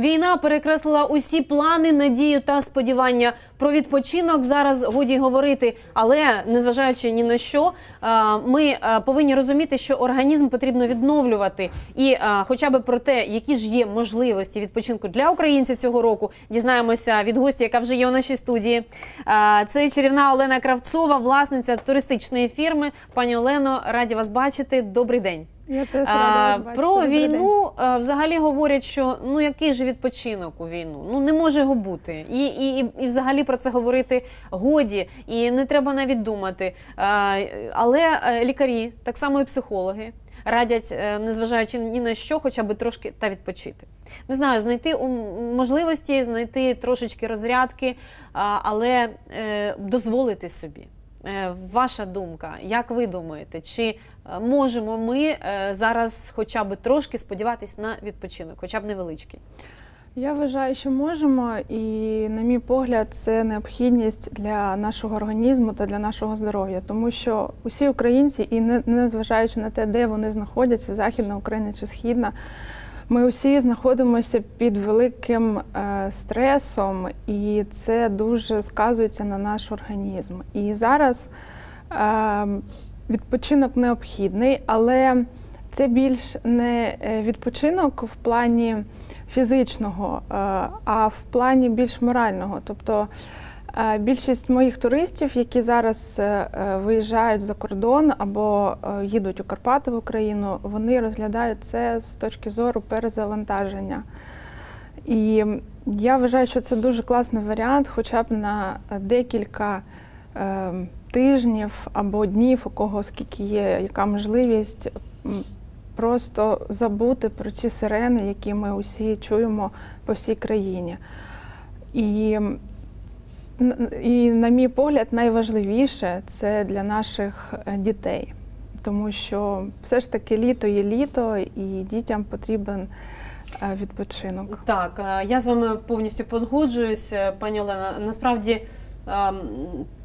Війна перекреслила усі плани, надію та сподівання. Про відпочинок зараз годі говорити, але незважаючи ні на що, е, ми е, повинні розуміти, що організм потрібно відновлювати. І е, хоча б про те, які ж є можливості відпочинку для українців цього року, дізнаємося від гості, яка вже є у нашій студії. Це чарівна Олена Кравцова, власниця туристичної фірми. Пані Олено, раді вас бачити. Добрий день. Я теж А, рада вас бачити. Про війну взагалі говорять, що ну який же відпочинок у війну? Ну не може його бути. І, і, і, і взагалі про це говорити годі, і не треба навіть думати. А, але е, лікарі, так само і психологи. Радять, е, незважаючи ні на що, хоча б трошки та відпочити. Не знаю, знайти можливості, знайти трошечки розрядки, але е, дозволити собі. Е, Ваша думка, як ви думаєте, чи е, можемо ми е, зараз хоча б трошки сподіватись на відпочинок, хоча б невеличкий? Я вважаю, що можемо, і, на мій погляд, це необхідність для нашого організму та для нашого здоров'я, тому що усі українці, і не, не зважаючи на те, де вони знаходяться, західна Україна чи східна, ми усі знаходимося під великим е, стресом, і це дуже сказується на наш організм. І зараз е, відпочинок необхідний, але це більш не е, відпочинок в плані фізичного, а в плані більш морального. Тобто більшість моїх туристів, які зараз е, е, виїжджають за кордон або е, їдуть у Карпати в Україну, вони розглядають це з точки зору перезавантаження. І я вважаю, що це дуже класний варіант, хоча б на декілька е, тижнів або днів, у кого скільки є, яка можливість просто забути про ці сирени, які ми усі чуємо по всій країні. І, і на мій погляд, найважливіше це для наших е, дітей, тому що все ж таки літо є літо, і дітям потрібен е, відпочинок. Так, е, я з вами повністю погоджуюсь, е, пані Олена. Насправді ем,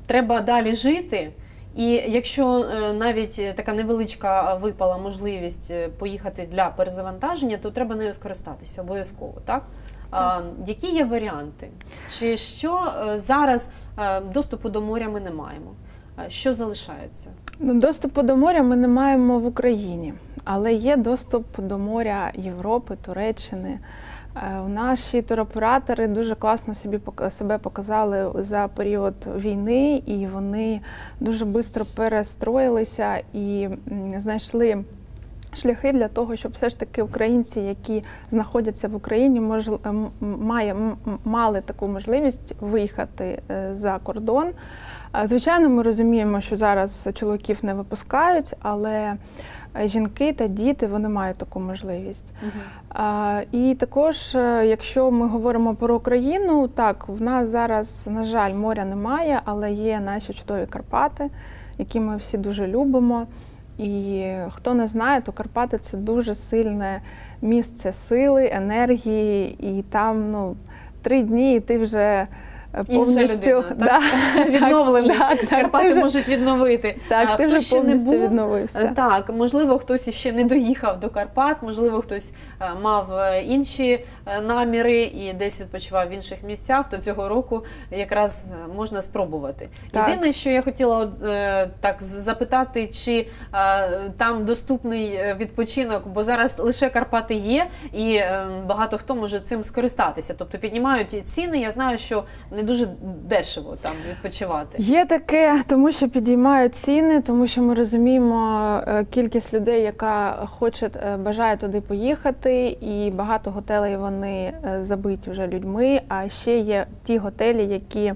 треба далі жити. І якщо навіть така невеличка випала можливість поїхати для перезавантаження, то треба нею скористатися обов'язково. Так? Які є варіанти? Чи що е, зараз е, доступу до моря ми не маємо? Що залишається? Ну, Доступу до моря ми не маємо в Україні, але є доступ до моря Європи, Туреччини. Е, Наші туроператори дуже класно собі себе показали за період війни, і вони дуже швидко перестроїлися і знайшли шляхи для того, щоб все ж таки українці, які знаходяться в Україні, мож, м- має, мали таку можливість виїхати е, за кордон. Звичайно, ми розуміємо, що зараз чоловіків не випускають, але е, жінки та діти вони мають таку можливість. А, І також, е, якщо ми говоримо про Україну, так в нас зараз, на жаль, моря немає, але є наші чудові Карпати, які ми всі дуже любимо. І хто не знає, то Карпати це дуже сильне місце сили, енергії, і там ну три дні, і ти вже повністю людина, так? да, Відновлений. Так, так, Карпати вже- можуть відновити. Так, А ти хто вже ще не був, відновився. Е, Так, можливо, хтось ще не доїхав до Карпат, можливо, хтось е, мав е, інші е, наміри і десь відпочивав в інших місцях, то цього року якраз е, можна спробувати. Так. Єдине, що я хотіла от, е, так запитати, чи е, там доступний е, відпочинок, бо зараз лише Карпати є, і е, багато хто може цим скористатися. Тобто піднімають ціни. Я знаю, що не дуже дешево там відпочивати. Є таке, тому що підіймають ціни, тому що ми розуміємо е, кількість людей, яка хоче е, бажає туди поїхати, і багато готелей вони е, забиті вже людьми. А ще є ті готелі, які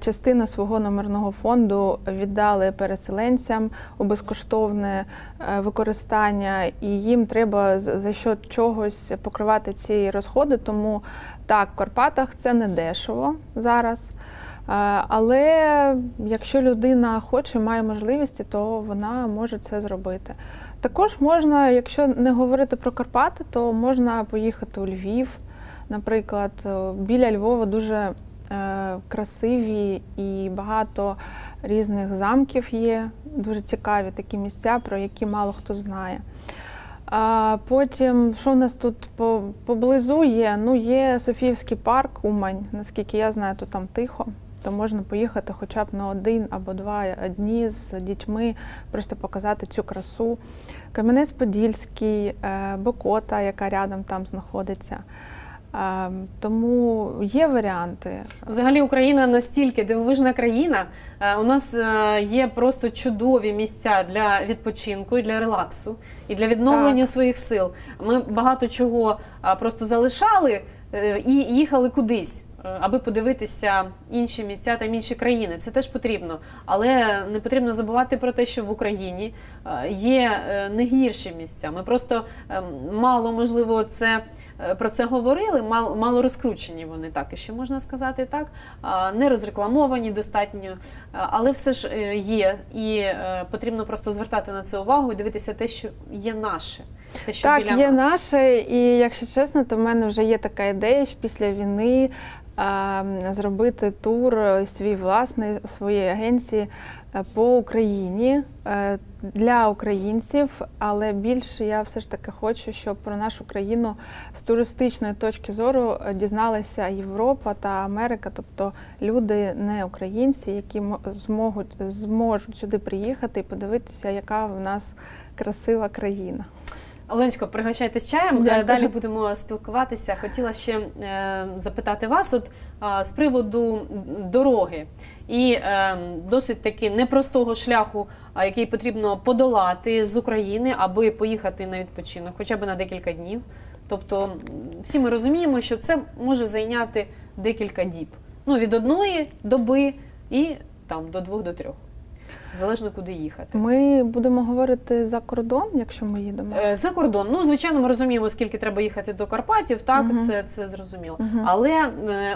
частину свого номерного фонду віддали переселенцям у безкоштовне е, використання, і їм треба за що чогось покривати ці розходи. Тому так, в Карпатах це не дешево зараз. Е, Але якщо людина хоче, має можливості, то вона може це зробити. Також можна, якщо не говорити про Карпати, то можна поїхати у Львів. Наприклад, Е, біля Львова дуже е, красиві і багато різних замків є, дуже цікаві такі місця, про які мало хто знає. А потім, що в нас тут поблизу є? Ну, є Софіївський парк, Умань. Наскільки я знаю, то там тихо. То можна поїхати хоча б на один або два дні з дітьми, просто показати цю красу. Кам'янець-Подільський, е, Бокота, яка рядом там знаходиться. Тому є варіанти. Взагалі Україна настільки дивовижна країна. Е, У нас е, є просто чудові місця для відпочинку і для релаксу, і для відновлення своїх сил. Ми багато чого е, просто залишали і їхали кудись. Аби подивитися інші місця та інші країни, це теж потрібно, але не потрібно забувати про те, що в Україні є не гірші місця. Ми просто е, мало можливо це про це говорили, мало, мало розкручені вони так, і ще можна сказати так, не розрекламовані достатньо, але все ж е, є, і е, потрібно просто звертати на це увагу і дивитися те, що є наше, те, що Так, біля є нас. наше, і якщо чесно, то в мене вже є така ідея що після війни е, зробити тур е, свій власний своєї агенції е, по Україні е, для українців, але більше я все ж таки хочу, щоб про нашу країну з туристичної точки зору дізналася Європа та Америка, тобто люди не українці, які мо- зможуть, зможуть сюди приїхати і подивитися, яка в нас красива країна. Оленсько, пригощайтесь чаєм. Е, Дякую. Далі будемо спілкуватися. Хотіла ще е, запитати вас, от з приводу дороги і е, досить таки непростого шляху, який потрібно подолати з України, аби поїхати на відпочинок, хоча б на декілька днів. Тобто, всі ми розуміємо, що це може зайняти декілька діб. Ну, від одної доби і там до двох до трьох. Залежно куди їхати. Ми будемо говорити за кордон, якщо ми їдемо. Е, За кордон. Ну, звичайно, ми розуміємо, скільки треба їхати до Карпатів, так, Мгм. це, це зрозуміло. Мгм. Але е,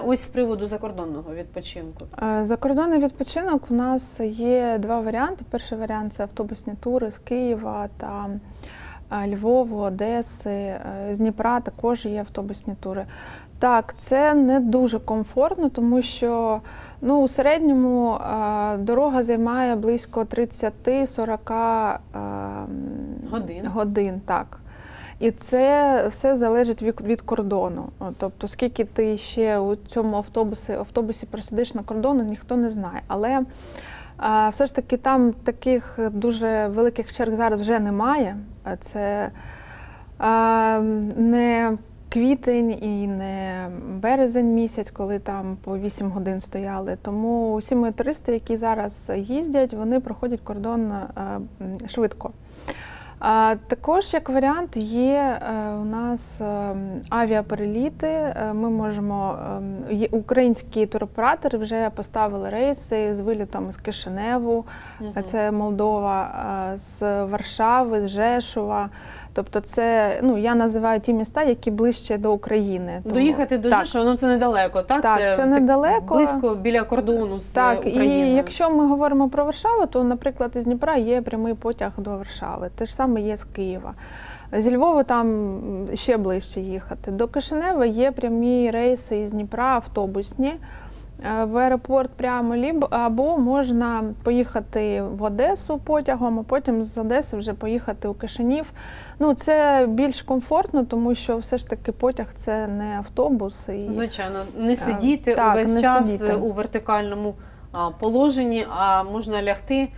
ось з приводу закордонного відпочинку. Е, Закордонний відпочинок у нас є два варіанти. Перший варіант це автобусні тури з Києва та Львову, Одеси, з Дніпра також є автобусні тури. Так, це не дуже комфортно, тому що ну, у середньому е, дорога займає близько 30-40 е, Годин. годин так. І це все залежить від, від кордону. Тобто, скільки ти ще у цьому автобусі, автобусі просидиш на кордону, ніхто не знає. Але а, все ж таки там таких дуже великих черг зараз вже немає. Це а, не квітень і не березень місяць, коли там по 8 годин стояли. Тому усі мої туристи, які зараз їздять, вони проходять кордон швидко. Також як варіант є е, у нас е, авіапереліти. Е, Ми можемо е, українські туроператори вже поставили рейси з вилітом з Кишиневу, це Молдова, е, з Варшави, з Жешува. Тобто, це ну я називаю ті міста, які ближче до України. Тому- Доїхати до так. Жешова, ну це недалеко, так? Так, це так недалеко. близько біля кордону з Так, Україною. і якщо ми говоримо про Варшаву, то, наприклад, із Дніпра є прямий потяг до Варшави. Те ж саме є з Києва. Зі Львова там ще ближче їхати. До Кишинева є прямі рейси із Дніпра, автобусні. Е, В аеропорт прямо або можна поїхати в Одесу потягом, а потім з Одеси вже поїхати у Кишинів. Ну це більш комфортно, тому що все ж таки потяг це не автобус. І... Звичайно, не сидіти так, увесь не час сидіти. у вертикальному положенні, а можна лягти.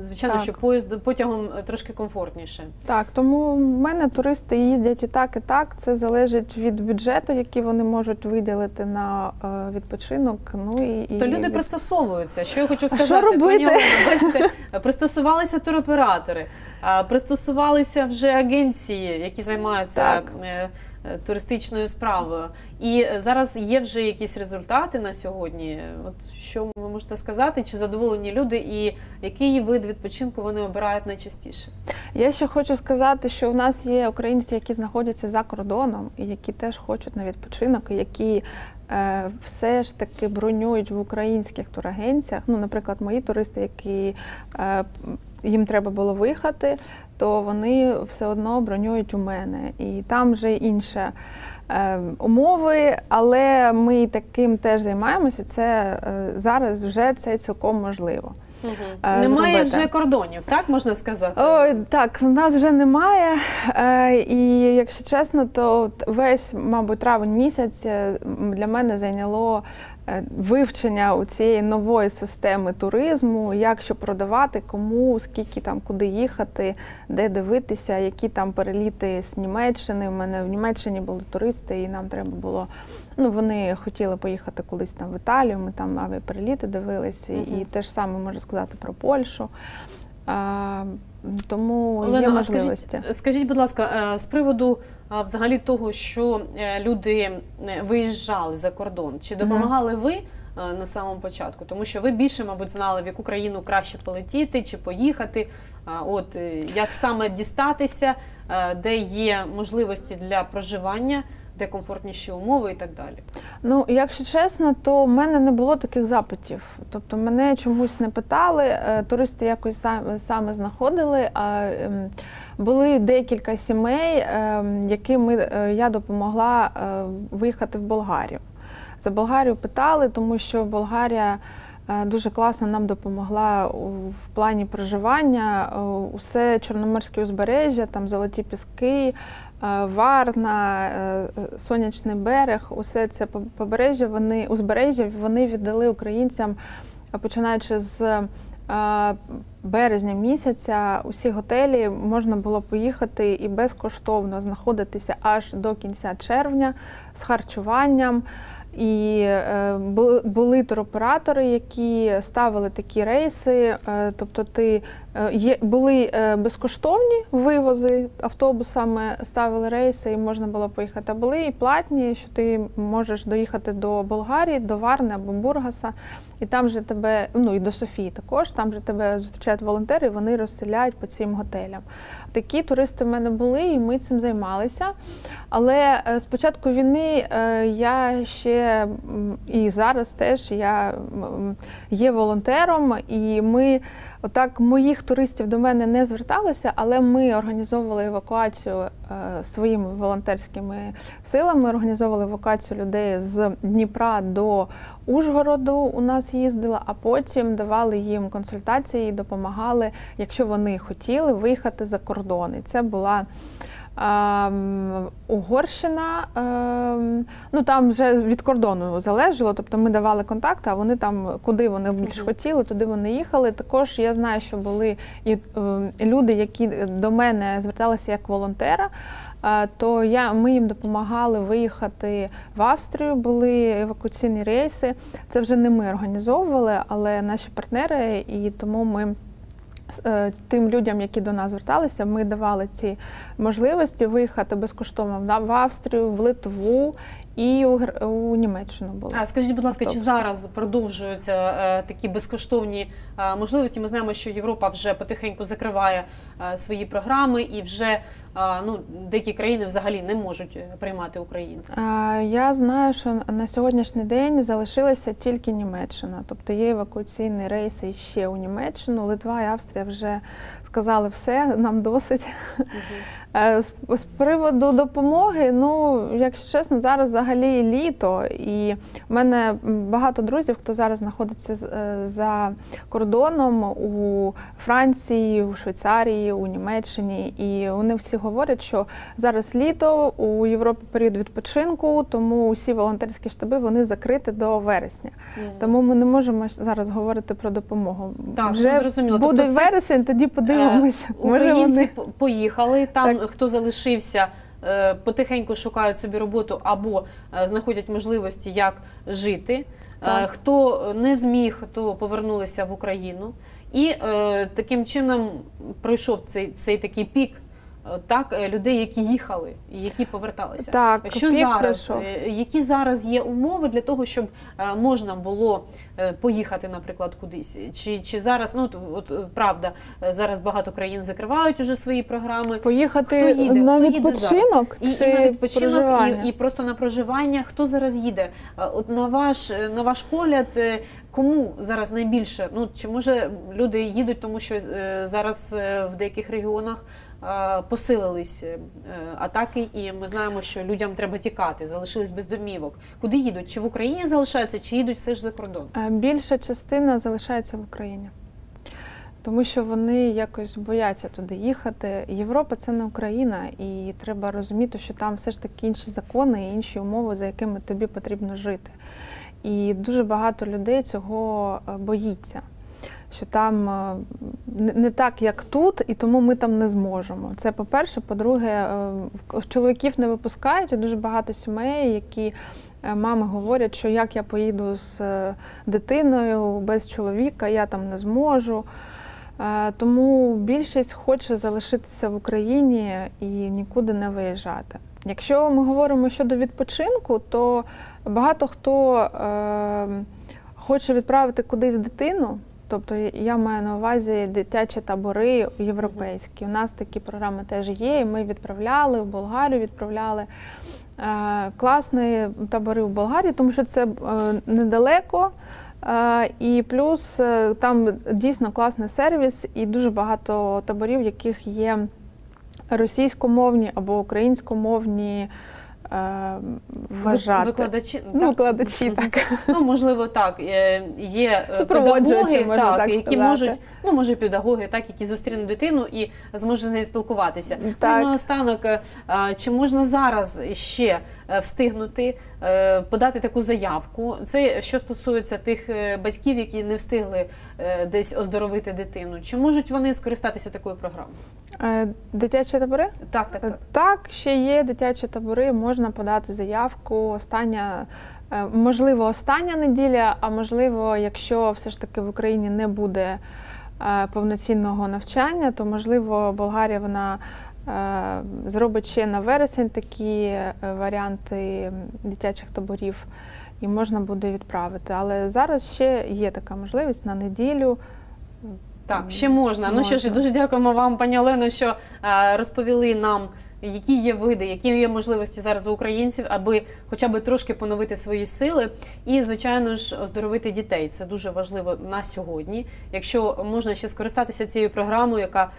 Звичайно, Так. що поїзд потягом е, трошки комфортніше. Так, тому в мене туристи їздять і так, і так. Це залежить від бюджету, який вони можуть виділити на е, відпочинок. Ну і, і То люди від- пристосовуються. Що я хочу що сказати, робити? пані Олено, бачите, пристосувалися туроператори, пристосувалися вже агенції, які займаються Так. Е, туристичною справою. І зараз є вже якісь результати на сьогодні. От що ви можете сказати? Чи задоволені люди, і який вид відпочинку вони обирають найчастіше? Я ще хочу сказати, що у нас є українці, які знаходяться за кордоном, і які теж хочуть на відпочинок, і які е, все ж таки бронюють в українських турагенціях. Ну, наприклад, мої туристи, які е, їм треба було виїхати, то вони все одно бронюють у мене. І там вже інше е, умови, але ми таким теж займаємося. Це е, зараз вже це цілком можливо. Е, Немає зробити. вже кордонів, так можна сказати? Ой, так, в нас вже немає. І якщо чесно, то весь, мабуть, травень місяць для мене зайняло вивчення у цієї нової системи туризму, як що продавати, кому, скільки там, куди їхати, де дивитися, які там переліти з Німеччини. У мене в Німеччині були туристи, і нам треба було. Ну, вони хотіли поїхати колись там в Італію. Ми там авіапереліти дивилися, Мгм. і те ж саме можу сказати про Польщу. А, тому є можливості. скажіть, скажіть, будь ласка, е, з приводу взагалі того, що е, люди е, виїжджали за кордон, чи допомагали ви е, на самому початку? Тому що ви більше, мабуть, знали, в яку країну краще полетіти чи поїхати. От як саме дістатися, де є можливості для проживання, де комфортніші умови і так далі. Ну, якщо чесно, то в мене не було таких запитів. Тобто мене чомусь не питали, е, туристи якось сам- саме знаходили. А ем, були декілька сімей, ем, яким е, я допомогла е, виїхати в Болгарію. За Болгарію питали, тому що Болгарія. Е, Дуже класно нам допомогла в плані проживання. Е, Усе Чорноморське узбережжя, там золоті піски, е, Варна, Сонячний берег, усе це по- побережжя, вони узбережжя вони віддали українцям, починаючи з березня місяця. Усі готелі можна було поїхати і безкоштовно знаходитися аж до кінця червня з харчуванням. І е, були туроператори, які ставили такі рейси. Е, тобто, ти е, є були безкоштовні вивози автобусами, ставили рейси, і можна було поїхати. А були і платні, що ти можеш доїхати до Болгарії, до Варни або Бургаса, і там же тебе, ну і до Софії також, там же тебе зустрічають волонтери, і вони розселяють по цим готелям. Такі туристи в мене були, і ми цим займалися. Але е, з початку війни е, я ще і зараз теж я є волонтером, і ми отак моїх туристів до мене не зверталися, але ми організовували евакуацію е, своїми волонтерськими силами. Організовували евакуацію людей з Дніпра до Ужгороду. У нас їздила, а потім давали їм консультації і допомагали, якщо вони хотіли виїхати за кордон. І це була. Ем, Угорщина, ем, ну там вже від кордону залежало, тобто ми давали контакти, а вони там, куди вони більш хотіли, туди вони їхали. Також я знаю, що були і ем, люди, які до мене зверталися як волонтера. е, То я ми їм допомагали виїхати в Австрію. Були евакуаційні рейси. Це вже не ми організовували, але наші партнери, і тому ми тим людям, які до нас зверталися, ми давали ці можливості виїхати безкоштовно в- в Австрію, в Литву і у, у Німеччину були. А скажіть, будь ласка, чи Тобто- зараз продовжуються е, такі безкоштовні е, можливості? Ми знаємо, що Європа вже потихеньку закриває е, свої програми, і вже е, ну деякі країни взагалі не можуть е, приймати українців. А, Я знаю, що на сьогоднішній день залишилася тільки Німеччина, тобто є евакуаційні рейси ще у Німеччину. Литва і Австрія вже сказали все, нам досить. Мгм. Е, З, приводу допомоги, ну якщо чесно, зараз взагалі літо, і в мене багато друзів, хто зараз знаходиться е, за кордоном у Франції, у Швейцарії, у Німеччині, і вони всі говорять, що зараз літо у Європі період відпочинку, тому усі волонтерські штаби вони закриті до вересня. Мгм. Тому ми не можемо зараз говорити про допомогу. Так, Вже зрозуміло. буде Тобто вересень, тоді подивимося. Може, Українці вони поїхали там, Так. Хто залишився. е, Потихеньку шукають собі роботу або е, знаходять можливості, як жити. Е, Так. Хто не зміг, то повернулися в Україну. І таким чином пройшов цей, цей такий пік так, е, людей, які їхали і які поверталися. так Що зараз, е, які зараз є умови для того, щоб е, можна було поїхати, наприклад, кудись? Чи, чи зараз, ну от, правда, зараз багато країн закривають уже свої програми. Поїхати Хто їде? на Хто їде відпочинок І, чи і на відпочинок, і, і просто на проживання. Хто зараз їде? От на ваш на ваш погляд, кому зараз найбільше? Ну чи може люди їдуть, тому що е, зараз е, в деяких регіонах посилились е, атаки, і ми знаємо, що людям треба тікати, залишились без домівок. Куди їдуть? Чи в Україні залишаються, чи їдуть все ж за кордон? Е, Більша частина залишається в Україні, тому що вони якось бояться туди їхати. Європа це не Україна, і треба розуміти, що там все ж таки інші закони і інші умови, за якими тобі потрібно жити. І дуже багато людей цього е, боїться. Що там е, не так, як тут, і тому ми там не зможемо. Це по-перше. По-друге, е, чоловіків не випускають, і дуже багато сімей, які е, мами говорять, що як я поїду з дитиною без чоловіка, я там не зможу. Тому більшість хоче залишитися в Україні і нікуди не виїжджати. Якщо ми говоримо щодо відпочинку, то багато хто хоче відправити кудись дитину. Тобто я маю на увазі дитячі табори європейські. У нас такі програми теж є. і Ми відправляли в Болгарію, відправляли е, класні табори в Болгарії, тому що це е, недалеко. Е, І плюс там дійсно класний сервіс, і дуже багато таборів, в яких є російськомовні або українськомовні вважати. Викладачі Ну, так? викладачі, так. Ну, можливо, так. Е, Є е, педагоги, можна так, так які сказати. можуть, ну, може, педагоги, так, які зустрінуть дитину і зможуть з нею спілкуватися. Так. Ну, наостанок, е, чи можна зараз ще встигнути подати таку заявку? Це що стосується тих е, батьків, які не встигли е, десь оздоровити дитину. Чи можуть вони скористатися такою програмою? Е, Дитячі табори? Так, так, Е, так. Так, ще є дитячі табори, можна подати заявку. Остання, е, можливо, остання неділя, а можливо, якщо все ж таки в Україні не буде е, повноцінного навчання, то можливо Болгарія вона е, зробить ще на вересень такі е, варіанти дитячих таборів. І можна буде відправити. Але зараз ще є така можливість на неділю. Так, ще можна. Ну що ж, дуже дякуємо вам, пані Олено, що е, розповіли нам, які є види, які є можливості зараз у українців, аби хоча б трошки поновити свої сили і, звичайно ж, оздоровити дітей. Це дуже важливо на сьогодні. Якщо можна ще скористатися цією програмою, яка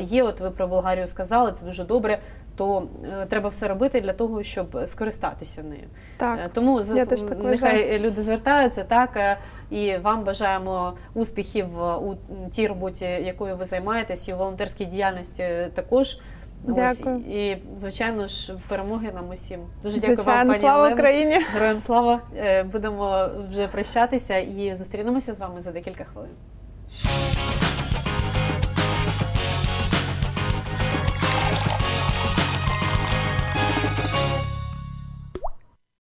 є, от ви про Болгарію сказали, це дуже добре. То е, треба все робити для того, щоб скористатися нею. Так, Е, Тому я теж так нехай люди звертаються так. е, І вам бажаємо успіхів у тій роботі, якою ви займаєтесь, і у волонтерській діяльності також. Ось, і звичайно ж перемоги нам усім. Дуже дякую вам, пані слава Олено. Україні! Героям слава. Е, Будемо вже прощатися і зустрінемося з вами за декілька хвилин.